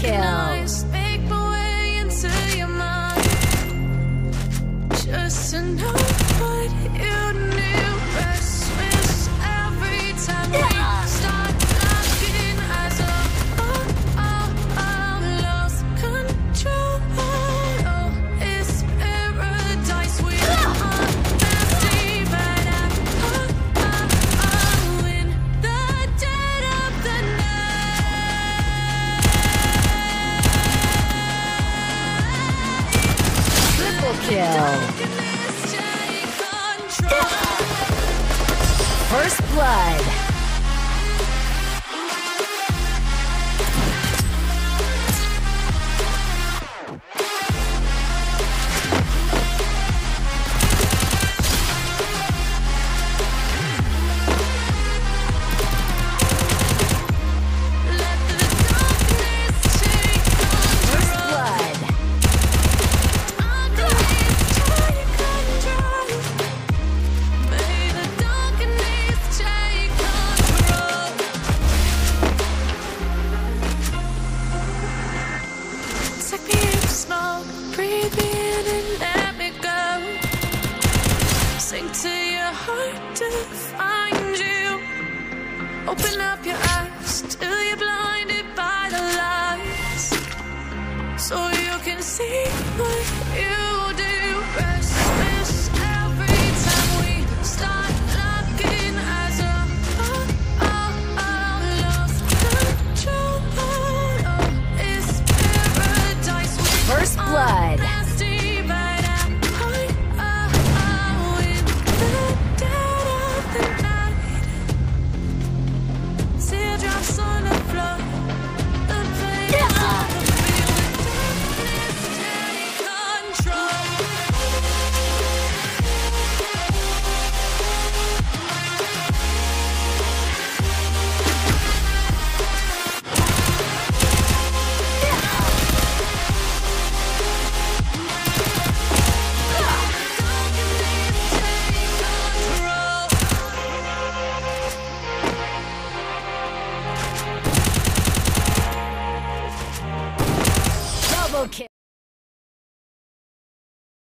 kill. Control. First blood. Breathe in and let me go. Sink to your heart to find you. Open up your eyes till you're blinded by the lights, so you can see what blood. Okay.